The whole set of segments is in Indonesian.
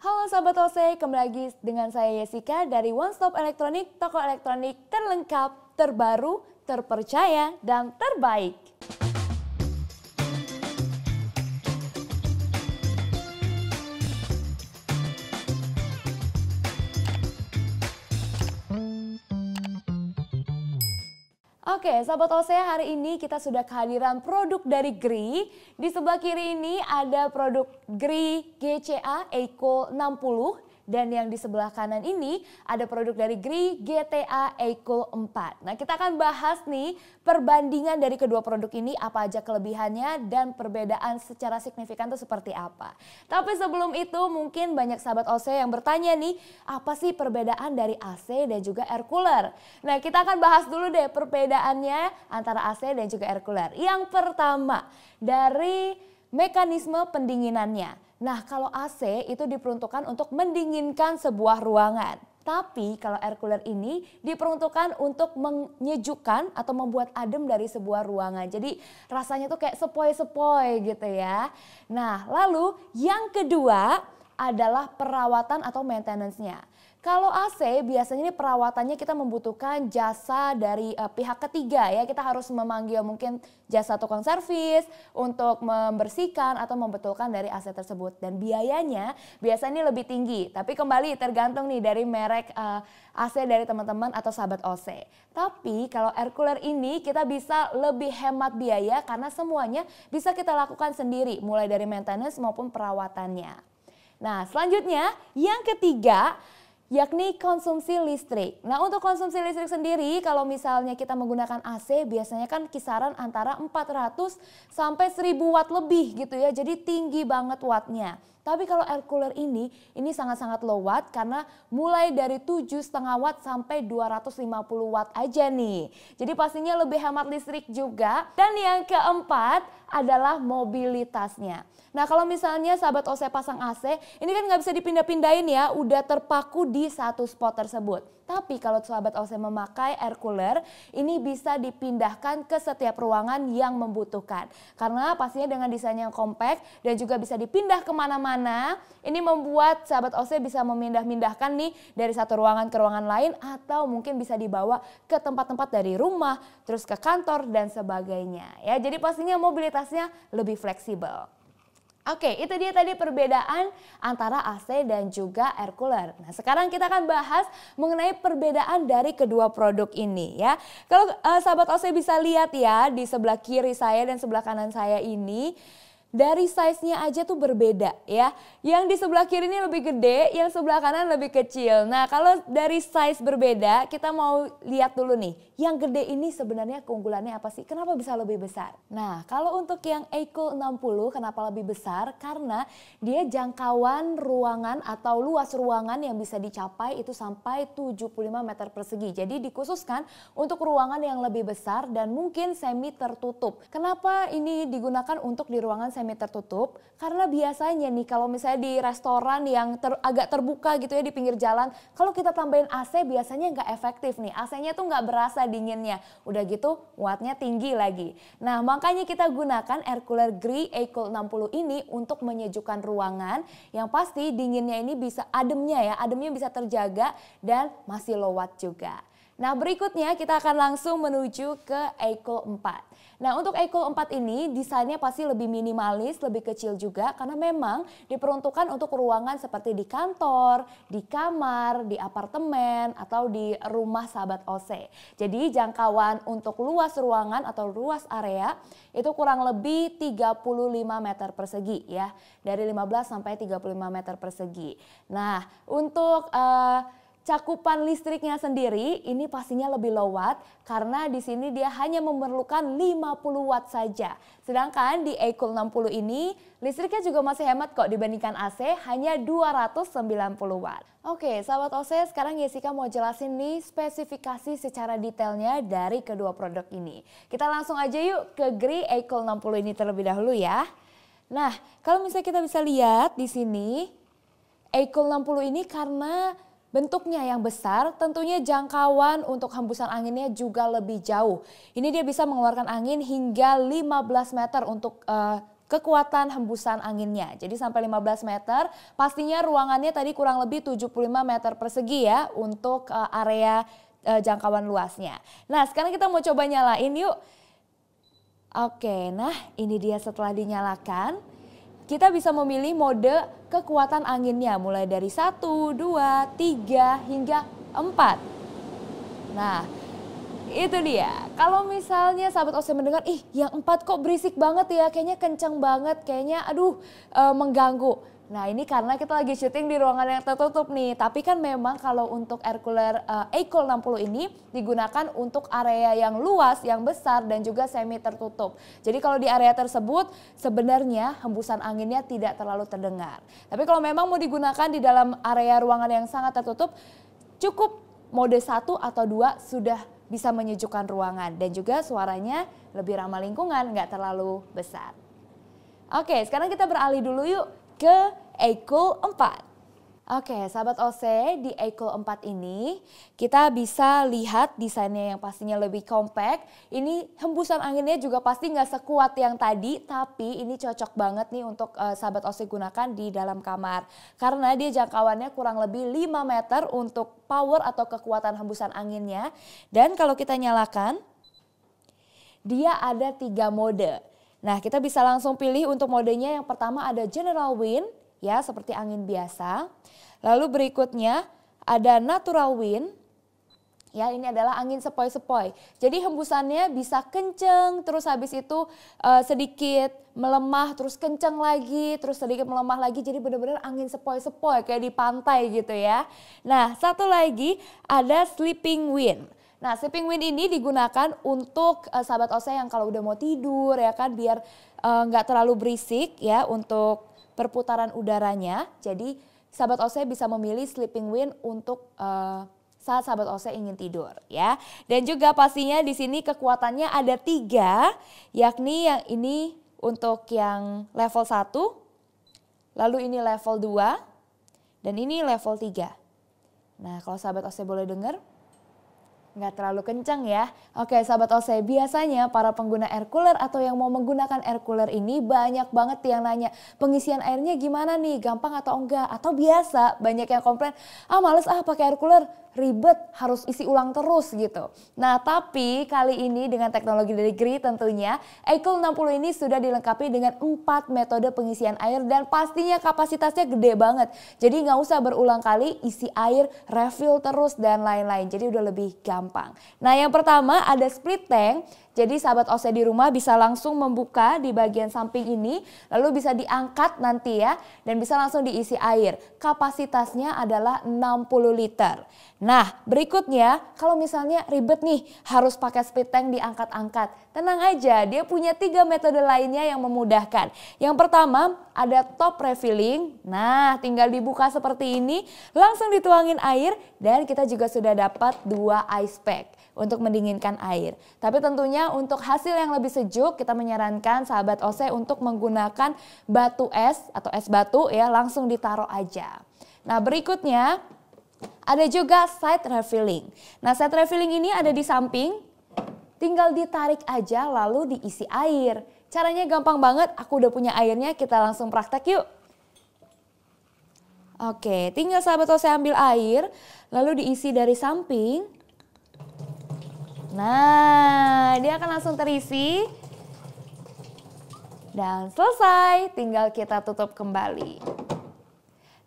Halo sahabat OC, kembali lagi dengan saya Jessica dari One Stop Elektronik, toko elektronik terlengkap, terbaru, terpercaya, dan terbaik. Oke, sahabat OC, hari ini kita sudah kehadiran produk dari GRI. Di sebelah kiri ini ada produk GRI GCA Eco 60 dan yang di sebelah kanan ini ada produk dari GRI GTA Eco 4. Nah kita akan bahas nih perbandingan dari kedua produk ini apa aja kelebihannya dan perbedaan secara signifikan itu seperti apa. Tapi sebelum itu mungkin banyak sahabat OC yang bertanya nih apa sih perbedaan dari AC dan juga air cooler. Nah kita akan bahas dulu deh perbedaannya antara AC dan juga air cooler. Yang pertama dari mekanisme pendinginannya. Nah, kalau AC itu diperuntukkan untuk mendinginkan sebuah ruangan. Tapi kalau air cooler ini diperuntukkan untuk menyejukkan atau membuat adem dari sebuah ruangan. Jadi rasanya tuh kayak sepoi-sepoi gitu ya. Nah lalu yang kedua adalah perawatan atau maintenance-nya. Kalau AC biasanya ini perawatannya kita membutuhkan jasa dari uh, pihak ketiga ya. Kita harus memanggil mungkin jasa tukang servis untuk membersihkan atau membetulkan dari AC tersebut. Dan biayanya biasanya lebih tinggi. Tapi kembali tergantung nih dari merek uh, eh, AC dari teman-teman atau sahabat OC. Tapi kalau air cooler ini kita bisa lebih hemat biaya karena semuanya bisa kita lakukan sendiri. Mulai dari maintenance maupun perawatannya. Nah selanjutnya yang ketiga yakni konsumsi listrik. Nah untuk konsumsi listrik sendiri kalau misalnya kita menggunakan AC biasanya kan kisaran antara 400 sampai 1000 watt lebih gitu ya. Jadi tinggi banget wattnya. Tapi kalau air cooler ini, ini sangat-sangat low watt karena mulai dari 7,5 watt sampai 250 watt aja nih. Jadi pastinya lebih hemat listrik juga. Dan yang keempat adalah mobilitasnya. Nah kalau misalnya sahabat OC pasang AC, ini kan nggak bisa dipindah-pindahin ya, udah terpaku di satu spot tersebut. Tapi kalau sahabat OC memakai air cooler, ini bisa dipindahkan ke setiap ruangan yang membutuhkan. Karena pastinya dengan desain yang compact dan juga bisa dipindah ke mana-mana, ini membuat sahabat OC bisa memindah-mindahkan nih dari satu ruangan ke ruangan lain atau mungkin bisa dibawa ke tempat-tempat dari rumah, terus ke kantor dan sebagainya. Ya, jadi pastinya mobilitasnya lebih fleksibel. Oke, itu dia tadi perbedaan antara AC dan juga air cooler. Nah, sekarang kita akan bahas mengenai perbedaan dari kedua produk ini ya. Kalau uh, sahabat AC bisa lihat ya di sebelah kiri saya dan sebelah kanan saya ini dari size-nya aja tuh berbeda ya. Yang di sebelah kiri ini lebih gede, yang sebelah kanan lebih kecil. Nah kalau dari size berbeda kita mau lihat dulu nih. Yang gede ini sebenarnya keunggulannya apa sih? Kenapa bisa lebih besar? Nah kalau untuk yang Eco 60 kenapa lebih besar? Karena dia jangkauan ruangan atau luas ruangan yang bisa dicapai itu sampai 75 meter persegi. Jadi dikhususkan untuk ruangan yang lebih besar dan mungkin semi tertutup. Kenapa ini digunakan untuk di ruangan semi tertutup karena biasanya nih kalau misalnya di restoran yang ter, agak terbuka gitu ya di pinggir jalan kalau kita tambahin AC biasanya nggak efektif nih. AC-nya tuh nggak berasa dinginnya. Udah gitu wattnya tinggi lagi. Nah makanya kita gunakan air cooler GRI Eco 60 ini untuk menyejukkan ruangan. Yang pasti dinginnya ini bisa ademnya ya ademnya bisa terjaga dan masih low watt juga Nah berikutnya kita akan langsung menuju ke Eco 4. Nah untuk Eco 4 ini desainnya pasti lebih minimalis, lebih kecil juga karena memang diperuntukkan untuk ruangan seperti di kantor, di kamar, di apartemen atau di rumah sahabat OC. Jadi jangkauan untuk luas ruangan atau luas area itu kurang lebih 35 meter persegi ya. Dari 15 sampai 35 meter persegi. Nah untuk uh, Cakupan listriknya sendiri ini pastinya lebih low watt karena di sini dia hanya memerlukan 50 watt saja. Sedangkan di Ecool 60 ini listriknya juga masih hemat kok dibandingkan AC hanya 290 watt. Oke, sahabat OC, sekarang Jessica mau jelasin nih spesifikasi secara detailnya dari kedua produk ini. Kita langsung aja yuk ke GRI Ecool 60 ini terlebih dahulu ya. Nah, kalau misalnya kita bisa lihat di sini Ecool 60 ini karena Bentuknya yang besar, tentunya jangkauan untuk hembusan anginnya juga lebih jauh. Ini dia bisa mengeluarkan angin hingga 15 meter untuk uh, kekuatan hembusan anginnya. Jadi sampai 15 meter, pastinya ruangannya tadi kurang lebih 75 meter persegi ya untuk uh, area uh, jangkauan luasnya. Nah sekarang kita mau coba nyalain yuk. Oke, nah ini dia setelah dinyalakan. Kita bisa memilih mode kekuatan anginnya mulai dari 1, 2, 3 hingga 4. Nah, itu dia. Kalau misalnya sahabat OC mendengar, ih yang empat kok berisik banget ya, kayaknya kencang banget, kayaknya aduh e, mengganggu. Nah ini karena kita lagi syuting di ruangan yang tertutup nih. Tapi kan memang kalau untuk air cooler uh, Ecool 60 ini digunakan untuk area yang luas, yang besar dan juga semi tertutup. Jadi kalau di area tersebut sebenarnya hembusan anginnya tidak terlalu terdengar. Tapi kalau memang mau digunakan di dalam area ruangan yang sangat tertutup, cukup mode 1 atau 2 sudah bisa menyejukkan ruangan dan juga suaranya lebih ramah lingkungan, nggak terlalu besar. Oke, sekarang kita beralih dulu yuk ke Eco 4. Oke, sahabat OC, di Eco 4 ini kita bisa lihat desainnya yang pastinya lebih compact. Ini hembusan anginnya juga pasti nggak sekuat yang tadi, tapi ini cocok banget nih untuk uh, sahabat OC gunakan di dalam kamar. Karena dia jangkauannya kurang lebih 5 meter untuk power atau kekuatan hembusan anginnya. Dan kalau kita nyalakan, dia ada tiga mode. Nah, kita bisa langsung pilih untuk modenya yang pertama ada General Wind, ya seperti angin biasa. Lalu berikutnya ada natural wind. Ya, ini adalah angin sepoi-sepoi. Jadi hembusannya bisa kenceng, terus habis itu uh, sedikit melemah, terus kenceng lagi, terus sedikit melemah lagi. Jadi benar-benar angin sepoi-sepoi kayak di pantai gitu ya. Nah, satu lagi ada sleeping wind. Nah, sleeping wind ini digunakan untuk uh, sahabat OSE yang kalau udah mau tidur ya kan biar eh, nggak uh, terlalu berisik ya untuk perputaran udaranya. Jadi sahabat OC bisa memilih sleeping wind untuk uh, saat sahabat OC ingin tidur ya. Dan juga pastinya di sini kekuatannya ada tiga, yakni yang ini untuk yang level 1, lalu ini level 2, dan ini level 3. Nah kalau sahabat OC boleh dengar, nggak terlalu kencang ya. Oke sahabat OC, biasanya para pengguna air cooler atau yang mau menggunakan air cooler ini banyak banget yang nanya pengisian airnya gimana nih, gampang atau enggak? Atau biasa banyak yang komplain, ah males ah pakai air cooler, ribet, harus isi ulang terus gitu. Nah tapi kali ini dengan teknologi dari GRI tentunya, Ecool 60 ini sudah dilengkapi dengan 4 metode pengisian air dan pastinya kapasitasnya gede banget. Jadi nggak usah berulang kali isi air, refill terus dan lain-lain. Jadi udah lebih gampang. Nah yang pertama ada split tank. Jadi sahabat OC di rumah bisa langsung membuka di bagian samping ini, lalu bisa diangkat nanti ya, dan bisa langsung diisi air. Kapasitasnya adalah 60 liter. Nah berikutnya kalau misalnya ribet nih harus pakai speed tank diangkat-angkat. Tenang aja dia punya tiga metode lainnya yang memudahkan. Yang pertama ada top refilling. Nah tinggal dibuka seperti ini langsung dituangin air dan kita juga sudah dapat dua ice pack untuk mendinginkan air. Tapi tentunya untuk hasil yang lebih sejuk kita menyarankan sahabat OC untuk menggunakan batu es atau es batu ya langsung ditaruh aja. Nah berikutnya ada juga side refilling. Nah side refilling ini ada di samping, tinggal ditarik aja lalu diisi air. Caranya gampang banget, aku udah punya airnya, kita langsung praktek yuk. Oke, tinggal sahabat OC ambil air, lalu diisi dari samping. Nah, dia akan langsung terisi. Dan selesai, tinggal kita tutup kembali.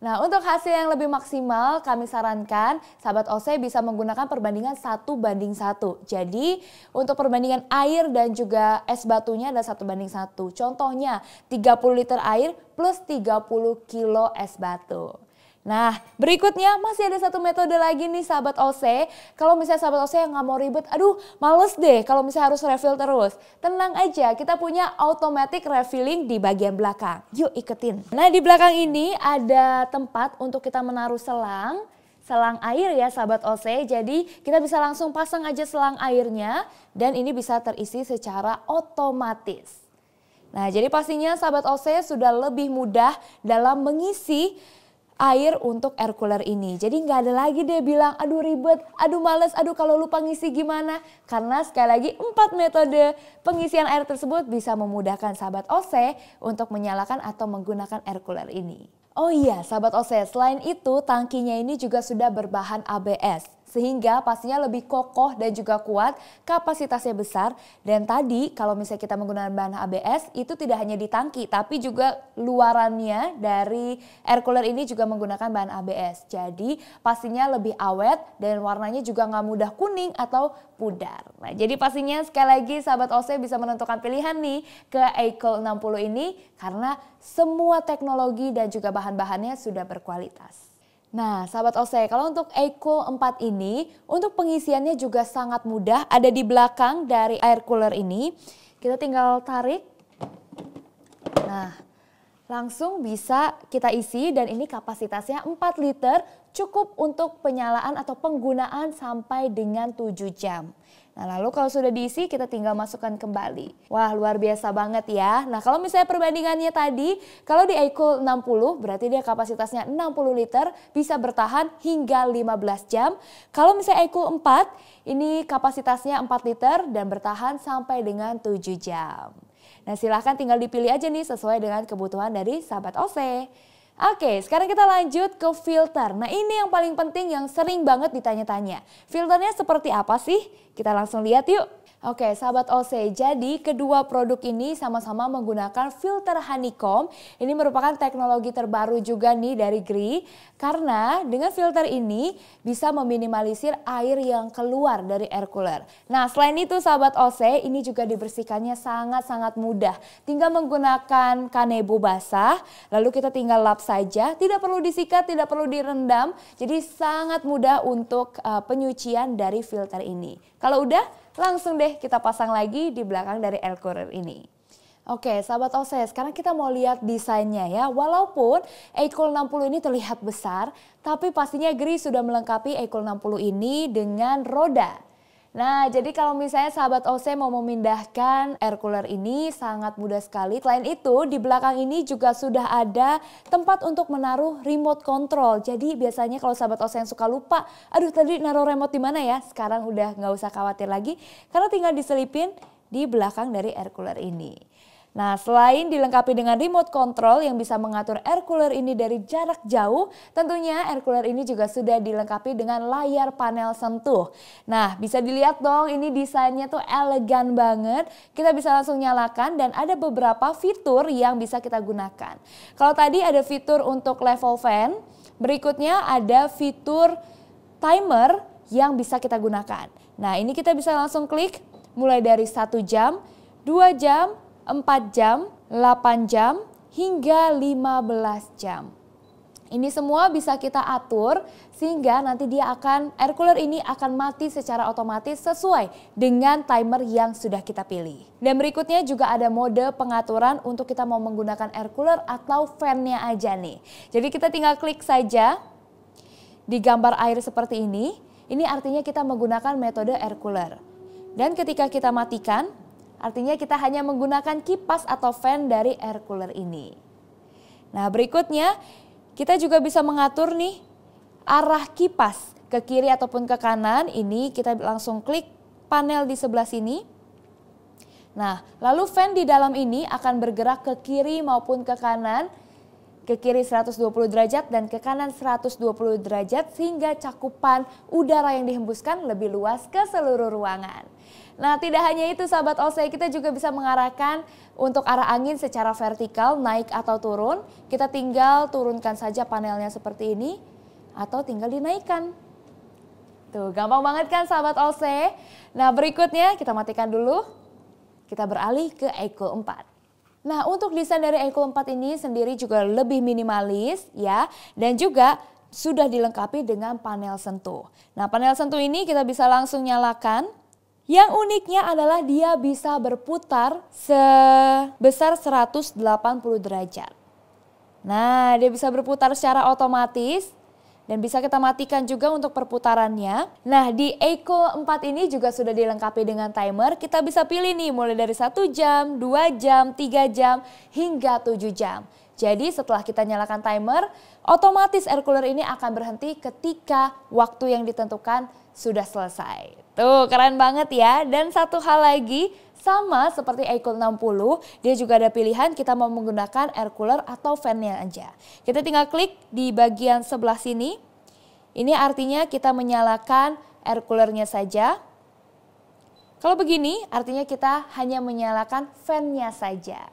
Nah, untuk hasil yang lebih maksimal, kami sarankan sahabat OC bisa menggunakan perbandingan satu banding satu. Jadi, untuk perbandingan air dan juga es batunya adalah satu banding satu. Contohnya, 30 liter air plus 30 kilo es batu. Nah, berikutnya masih ada satu metode lagi nih sahabat OC. Kalau misalnya sahabat OC yang nggak mau ribet, aduh males deh kalau misalnya harus refill terus. Tenang aja, kita punya automatic refilling di bagian belakang. Yuk ikutin. Nah, di belakang ini ada tempat untuk kita menaruh selang selang air ya sahabat OC. Jadi kita bisa langsung pasang aja selang airnya dan ini bisa terisi secara otomatis. Nah jadi pastinya sahabat OC sudah lebih mudah dalam mengisi air untuk air cooler ini. Jadi nggak ada lagi deh bilang aduh ribet, aduh males, aduh kalau lupa ngisi gimana. Karena sekali lagi empat metode pengisian air tersebut bisa memudahkan sahabat OC untuk menyalakan atau menggunakan air cooler ini. Oh iya sahabat OC, selain itu tangkinya ini juga sudah berbahan ABS sehingga pastinya lebih kokoh dan juga kuat, kapasitasnya besar. Dan tadi kalau misalnya kita menggunakan bahan ABS itu tidak hanya di tangki tapi juga luarannya dari air cooler ini juga menggunakan bahan ABS. Jadi pastinya lebih awet dan warnanya juga nggak mudah kuning atau pudar. Nah jadi pastinya sekali lagi sahabat OC bisa menentukan pilihan nih ke Eco 60 ini karena semua teknologi dan juga bahan-bahannya sudah berkualitas. Nah, sahabat OC, kalau untuk Eco 4 ini, untuk pengisiannya juga sangat mudah. Ada di belakang dari air cooler ini. Kita tinggal tarik. Nah, langsung bisa kita isi dan ini kapasitasnya 4 liter cukup untuk penyalaan atau penggunaan sampai dengan 7 jam. Nah lalu kalau sudah diisi kita tinggal masukkan kembali. Wah luar biasa banget ya. Nah kalau misalnya perbandingannya tadi, kalau di Eco 60 berarti dia kapasitasnya 60 liter bisa bertahan hingga 15 jam. Kalau misalnya Eco 4 ini kapasitasnya 4 liter dan bertahan sampai dengan 7 jam. Nah silahkan tinggal dipilih aja nih sesuai dengan kebutuhan dari sahabat OC. Oke, sekarang kita lanjut ke filter. Nah ini yang paling penting yang sering banget ditanya-tanya. Filternya seperti apa sih? Kita langsung lihat yuk. Oke, sahabat OC, jadi kedua produk ini sama-sama menggunakan filter honeycomb. Ini merupakan teknologi terbaru juga nih dari GRI karena dengan filter ini bisa meminimalisir air yang keluar dari air cooler. Nah, selain itu sahabat OC, ini juga dibersihkannya sangat-sangat mudah. Tinggal menggunakan kanebo basah, lalu kita tinggal lap saja, tidak perlu disikat, tidak perlu direndam. Jadi sangat mudah untuk uh, penyucian dari filter ini. Kalau udah Langsung deh kita pasang lagi di belakang dari air cooler ini. Oke, sahabat OC, sekarang kita mau lihat desainnya ya. Walaupun Ecool 60 ini terlihat besar, tapi pastinya Gri sudah melengkapi Ecool 60 ini dengan roda. Nah, jadi kalau misalnya sahabat OC mau memindahkan air cooler ini sangat mudah sekali. Selain itu, di belakang ini juga sudah ada tempat untuk menaruh remote control. Jadi biasanya kalau sahabat OC yang suka lupa, aduh tadi naruh remote di mana ya? Sekarang udah nggak usah khawatir lagi karena tinggal diselipin di belakang dari air cooler ini. Nah, selain dilengkapi dengan remote control yang bisa mengatur air cooler ini dari jarak jauh, tentunya air cooler ini juga sudah dilengkapi dengan layar panel sentuh. Nah, bisa dilihat dong ini desainnya tuh elegan banget. Kita bisa langsung nyalakan dan ada beberapa fitur yang bisa kita gunakan. Kalau tadi ada fitur untuk level fan, berikutnya ada fitur timer yang bisa kita gunakan. Nah, ini kita bisa langsung klik mulai dari satu jam, dua jam, 4 jam, 8 jam, hingga 15 jam. Ini semua bisa kita atur sehingga nanti dia akan air cooler ini akan mati secara otomatis sesuai dengan timer yang sudah kita pilih. Dan berikutnya juga ada mode pengaturan untuk kita mau menggunakan air cooler atau fan-nya aja nih. Jadi kita tinggal klik saja di gambar air seperti ini. Ini artinya kita menggunakan metode air cooler. Dan ketika kita matikan, Artinya kita hanya menggunakan kipas atau fan dari air cooler ini. Nah berikutnya kita juga bisa mengatur nih arah kipas ke kiri ataupun ke kanan. Ini kita langsung klik panel di sebelah sini. Nah lalu fan di dalam ini akan bergerak ke kiri maupun ke kanan ke kiri 120 derajat dan ke kanan 120 derajat sehingga cakupan udara yang dihembuskan lebih luas ke seluruh ruangan. Nah tidak hanya itu sahabat OC kita juga bisa mengarahkan untuk arah angin secara vertikal naik atau turun. Kita tinggal turunkan saja panelnya seperti ini atau tinggal dinaikkan. Tuh gampang banget kan sahabat OC. Nah berikutnya kita matikan dulu. Kita beralih ke Eco 4. Nah untuk desain dari Eco 4 ini sendiri juga lebih minimalis ya. Dan juga sudah dilengkapi dengan panel sentuh. Nah panel sentuh ini kita bisa langsung nyalakan yang uniknya adalah dia bisa berputar sebesar 180 derajat. Nah, dia bisa berputar secara otomatis dan bisa kita matikan juga untuk perputarannya. Nah, di Eco 4 ini juga sudah dilengkapi dengan timer. Kita bisa pilih nih mulai dari 1 jam, 2 jam, 3 jam, hingga 7 jam. Jadi setelah kita nyalakan timer, otomatis air cooler ini akan berhenti ketika waktu yang ditentukan sudah selesai. Tuh keren banget ya. Dan satu hal lagi, sama seperti Ecool 60, dia juga ada pilihan kita mau menggunakan air cooler atau fan-nya aja. Kita tinggal klik di bagian sebelah sini. Ini artinya kita menyalakan air coolernya saja. Kalau begini artinya kita hanya menyalakan fan-nya saja.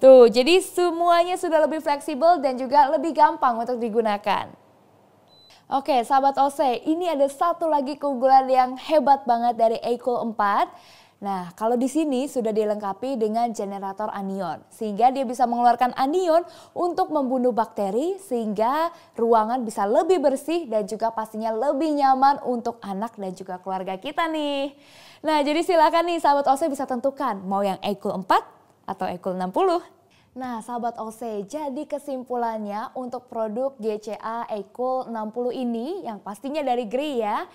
Tuh, jadi semuanya sudah lebih fleksibel dan juga lebih gampang untuk digunakan. Oke, sahabat OC, ini ada satu lagi keunggulan yang hebat banget dari Ecool 4 Nah, kalau di sini sudah dilengkapi dengan generator anion, sehingga dia bisa mengeluarkan anion untuk membunuh bakteri, sehingga ruangan bisa lebih bersih dan juga pastinya lebih nyaman untuk anak dan juga keluarga kita nih. Nah, jadi silakan nih sahabat OC bisa tentukan mau yang Ecool 4 atau Ecool 60. Nah, sahabat OC, jadi kesimpulannya untuk produk GCA Ecool 60 ini yang pastinya dari GRI ya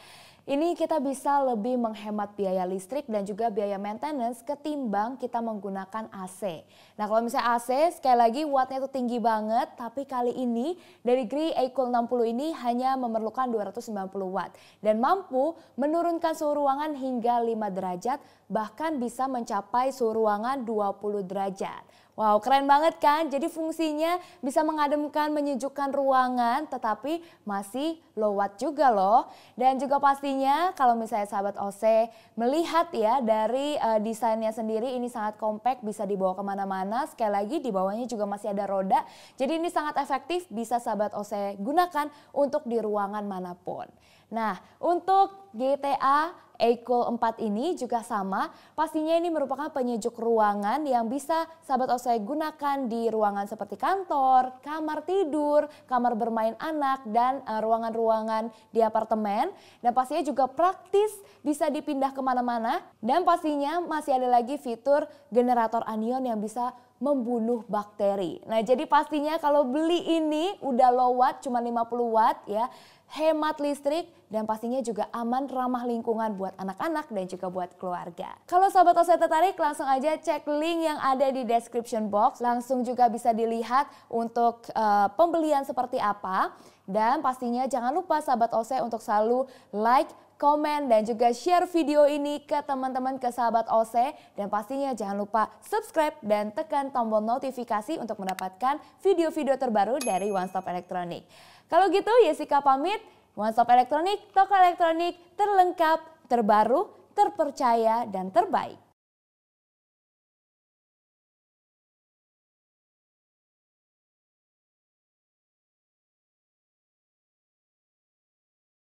ini kita bisa lebih menghemat biaya listrik dan juga biaya maintenance ketimbang kita menggunakan AC. Nah kalau misalnya AC sekali lagi wattnya itu tinggi banget tapi kali ini dari Gree Ecool 60 ini hanya memerlukan 290 watt dan mampu menurunkan suhu ruangan hingga 5 derajat bahkan bisa mencapai suhu ruangan 20 derajat. Wow, keren banget kan? Jadi fungsinya bisa mengademkan, menyejukkan ruangan, tetapi masih low watt juga loh. Dan juga pastinya kalau misalnya sahabat OC melihat ya dari uh, desainnya sendiri ini sangat compact, bisa dibawa ke mana-mana. Sekali lagi di bawahnya juga masih ada roda. Jadi ini sangat efektif, bisa sahabat OC gunakan untuk di ruangan mana pun. Nah, untuk GTA Eco 4 ini juga sama, pastinya ini merupakan penyejuk ruangan yang bisa sahabat OSI gunakan di ruangan seperti kantor, kamar tidur, kamar bermain anak, dan eh, ruangan-ruangan uh, di apartemen. Dan pastinya juga praktis, bisa dipindah ke mana-mana. Dan pastinya masih ada lagi fitur generator anion yang bisa membunuh bakteri. Nah jadi pastinya kalau beli ini udah low watt cuma 50 watt ya hemat listrik, dan pastinya juga aman ramah lingkungan buat anak-anak dan juga buat keluarga. Kalau sahabat OSE tertarik langsung aja cek link yang ada di description box. Langsung juga bisa dilihat untuk uh, pembelian seperti apa. Dan pastinya jangan lupa sahabat OSE untuk selalu like, komen, dan juga share video ini ke teman-teman ke sahabat OSE. Dan pastinya jangan lupa subscribe dan tekan tombol notifikasi untuk mendapatkan video-video terbaru dari One Stop Electronic. Kalau gitu Yesika pamit, One Stop Elektronik, toko elektronik terlengkap, terbaru, terpercaya, dan terbaik.